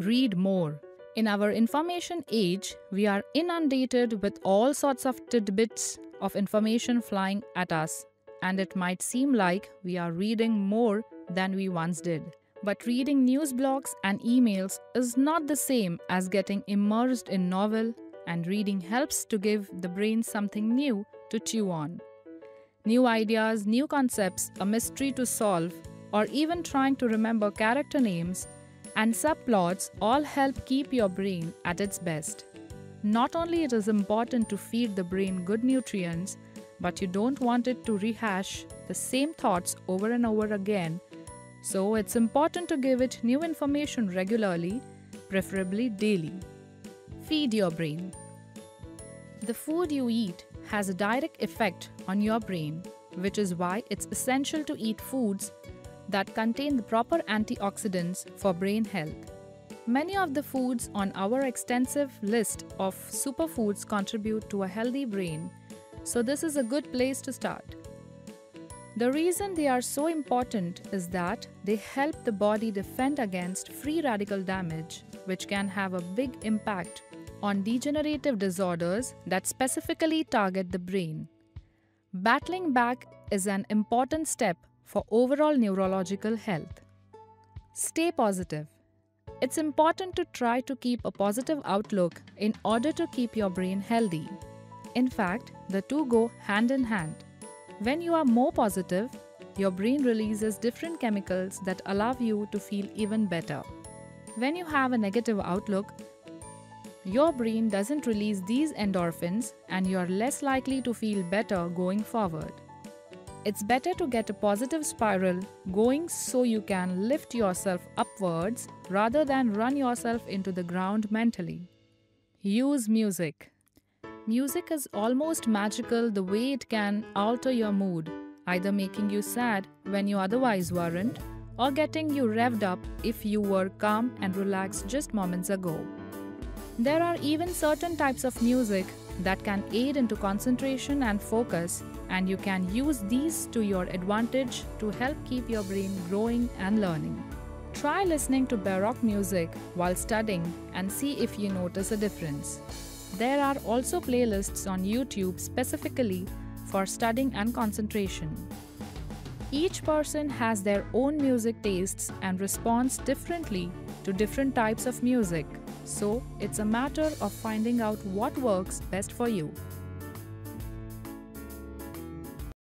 read more. In our information age, we are inundated with all sorts of tidbits of information flying at us, and it might seem like we are reading more than we once did. But reading news blogs and emails is not the same as getting immersed in novel, and reading helps to give the brain something new to chew on. New ideas, new concepts, a mystery to solve, or even trying to remember character names and subplots all help keep your brain at its best. Not only it is important to feed the brain good nutrients, but you don't want it to rehash the same thoughts over and over again. So it's important to give it new information regularly, preferably daily. Feed your brain. The food you eat has a direct effect on your brain, which is why it's essential to eat foods that contain the proper antioxidants for brain health. Many of the foods on our extensive list of superfoods contribute to a healthy brain, so this is a good place to start. The reason they are so important is that they help the body defend against free radical damage, which can have a big impact on degenerative disorders that specifically target the brain. Battling back is an important step for overall neurological health. Stay positive. It's important to try to keep a positive outlook in order to keep your brain healthy. In fact, the two go hand in hand. When you are more positive, your brain releases different chemicals that allow you to feel even better. When you have a negative outlook, your brain doesn't release these endorphins and you are less likely to feel better going forward. It's better to get a positive spiral going so you can lift yourself upwards rather than run yourself into the ground mentally. Use music. Music is almost magical the way it can alter your mood, either making you sad when you otherwise weren't, or getting you revved up if you were calm and relaxed just moments ago. There are even certain types of music that can aid into concentration and focus and you can use these to your advantage to help keep your brain growing and learning. Try listening to Baroque music while studying and see if you notice a difference. There are also playlists on YouTube specifically for studying and concentration. Each person has their own music tastes and responds differently to different types of music, so it's a matter of finding out what works best for you.